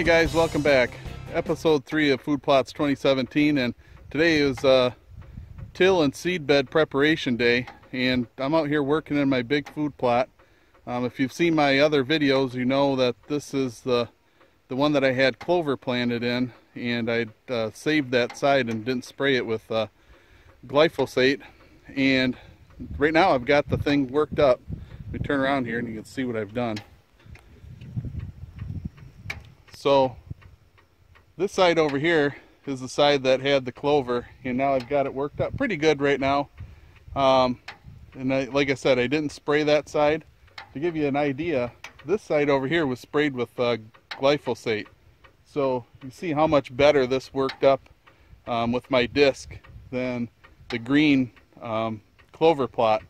Hey guys, welcome back. Episode 3 of Food Plots 2017 and today is uh, till and seed bed preparation day and I'm out here working in my big food plot. Um, if you've seen my other videos you know that this is the the one that I had clover planted in and I uh, saved that side and didn't spray it with uh, glyphosate and right now I've got the thing worked up. Let me turn around here and you can see what I've done. So this side over here is the side that had the clover and now I've got it worked up pretty good right now. Um, and I, like I said, I didn't spray that side. To give you an idea, this side over here was sprayed with uh, glyphosate. So you see how much better this worked up um, with my disc than the green um, clover plot.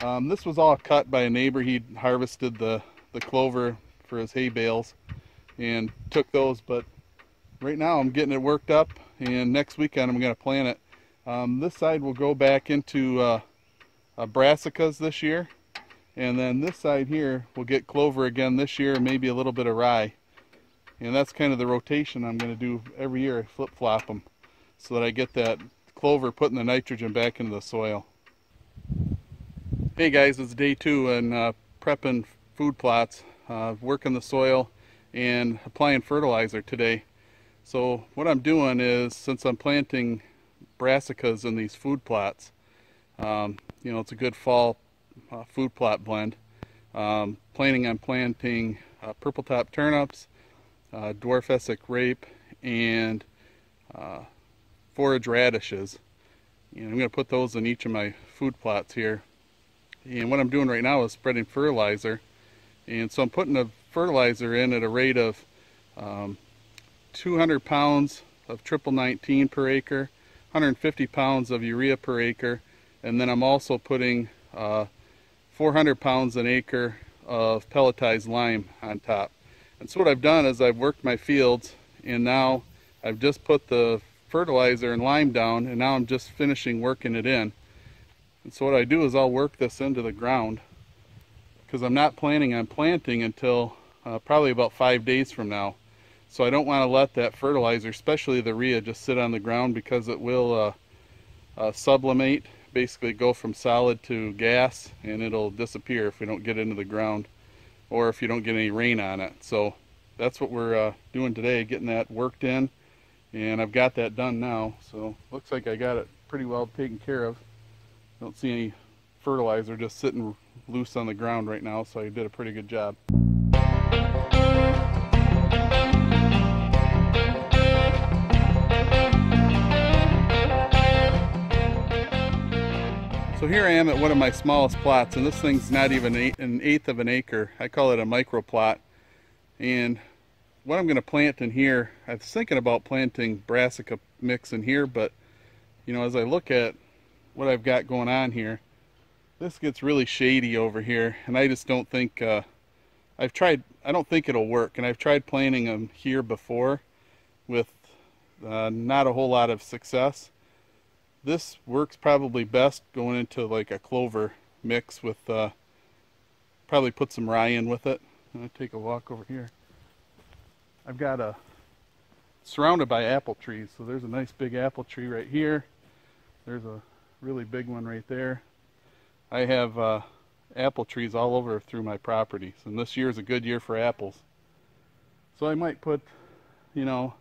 Um, this was all cut by a neighbor. He harvested the, the clover for his hay bales and took those but right now I'm getting it worked up and next weekend I'm going to plant it um, this side will go back into uh, uh, brassicas this year and then this side here will get clover again this year maybe a little bit of rye and that's kind of the rotation I'm going to do every year I flip-flop them so that I get that clover putting the nitrogen back into the soil hey guys it's day two and uh, prepping food plots uh, working the soil and applying fertilizer today. So what I'm doing is, since I'm planting brassicas in these food plots, um, you know, it's a good fall uh, food plot blend. Um, planning on planting uh, purple top turnips, uh, dwarf Essex rape, and uh, forage radishes. And I'm going to put those in each of my food plots here. And what I'm doing right now is spreading fertilizer. And so I'm putting a fertilizer in at a rate of um, 200 pounds of triple 19 per acre, 150 pounds of urea per acre, and then I'm also putting uh, 400 pounds an acre of pelletized lime on top. And so what I've done is I've worked my fields and now I've just put the fertilizer and lime down and now I'm just finishing working it in. And so what I do is I'll work this into the ground because I'm not planning on planting until uh, probably about five days from now. So I don't want to let that fertilizer, especially the urea, just sit on the ground because it will uh, uh, sublimate, basically go from solid to gas, and it'll disappear if we don't get into the ground or if you don't get any rain on it. So that's what we're uh, doing today, getting that worked in. And I've got that done now, so looks like I got it pretty well taken care of. Don't see any fertilizer just sitting loose on the ground right now, so I did a pretty good job. So here I am at one of my smallest plots, and this thing's not even an eighth of an acre. I call it a micro plot. And what I'm going to plant in here, I was thinking about planting brassica mix in here, but you know, as I look at what I've got going on here, this gets really shady over here, and I just don't think, uh, I've tried, I don't think it'll work, and I've tried planting them here before with uh, not a whole lot of success. This works probably best going into like a clover mix with, uh, probably put some rye in with it. I'm to take a walk over here. I've got a, surrounded by apple trees, so there's a nice big apple tree right here. There's a really big one right there. I have uh, apple trees all over through my properties, and this year is a good year for apples. So I might put, you know,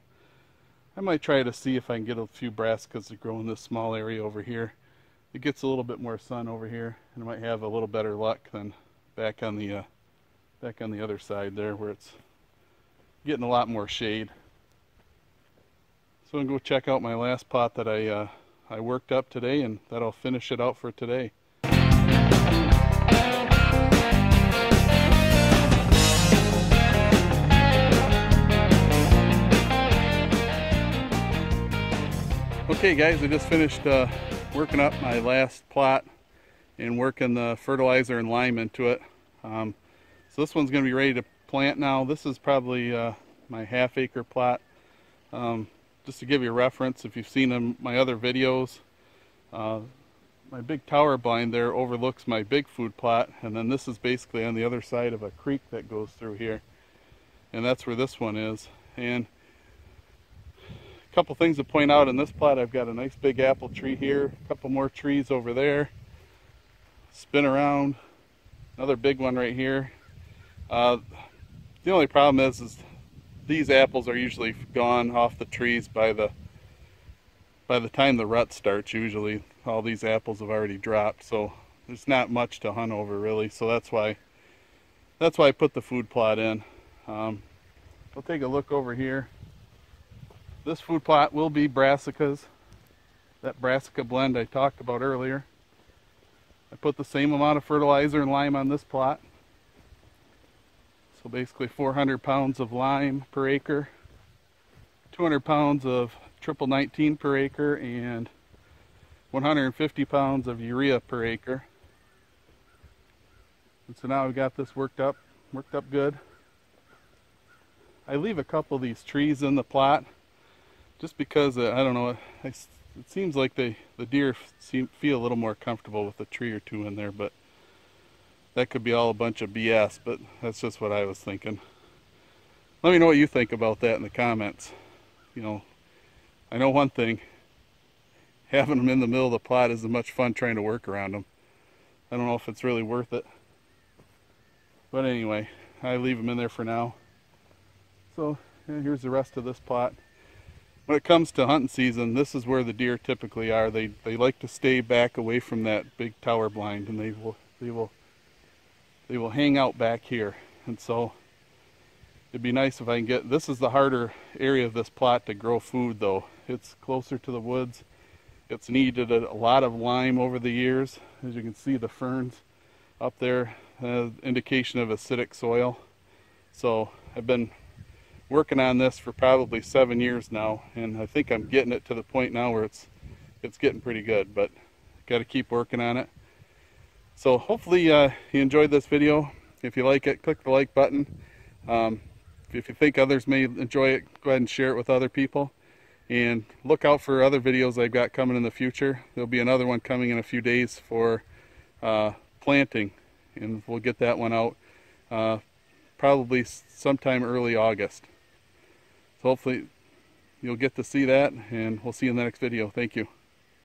I might try to see if I can get a few brassicas to grow in this small area over here. It gets a little bit more sun over here, and I might have a little better luck than back on the uh, back on the other side there, where it's getting a lot more shade. So I'm going to go check out my last pot that I uh, I worked up today, and that'll finish it out for today. Okay guys, I just finished uh, working up my last plot and working the fertilizer and lime into it. Um, so this one's going to be ready to plant now. This is probably uh, my half acre plot. Um, just to give you a reference, if you've seen in my other videos, uh, my big tower blind there overlooks my big food plot, and then this is basically on the other side of a creek that goes through here. And that's where this one is. And couple things to point out in this plot, I've got a nice big apple tree here, a couple more trees over there. Spin around, another big one right here. Uh, the only problem is, is these apples are usually gone off the trees by the by the time the rut starts usually. All these apples have already dropped so there's not much to hunt over really. So that's why that's why I put the food plot in. Um, we'll take a look over here this food plot will be brassicas that brassica blend I talked about earlier I put the same amount of fertilizer and lime on this plot so basically 400 pounds of lime per acre, 200 pounds of triple 19 per acre, and 150 pounds of urea per acre. And so now we've got this worked up, worked up good. I leave a couple of these trees in the plot just because, uh, I don't know, I, it seems like they, the deer seem, feel a little more comfortable with a tree or two in there, but that could be all a bunch of BS, but that's just what I was thinking. Let me know what you think about that in the comments. You know, I know one thing, having them in the middle of the plot isn't much fun trying to work around them. I don't know if it's really worth it. But anyway, I leave them in there for now. So here's the rest of this plot. When it comes to hunting season, this is where the deer typically are. They they like to stay back away from that big tower blind and they will they will they will hang out back here. And so it'd be nice if I can get, this is the harder area of this plot to grow food though. It's closer to the woods. It's needed a, lot of lime over the years. As you can see the ferns up there, uh, indication of acidic soil. So I've been working on this for probably seven years now and I think I'm getting it to the point now where it's it's getting pretty good but got to keep working on it so hopefully uh, you enjoyed this video. If you like it, click the like button. Um, if you think others may enjoy it, go ahead and share it with other people. And look out for other videos I've got coming in the future. There'll be another one coming in a few days for uh, planting. And we'll get that one out uh, probably sometime early August. Hopefully you'll get to see that and we'll see you in the next video. Thank you.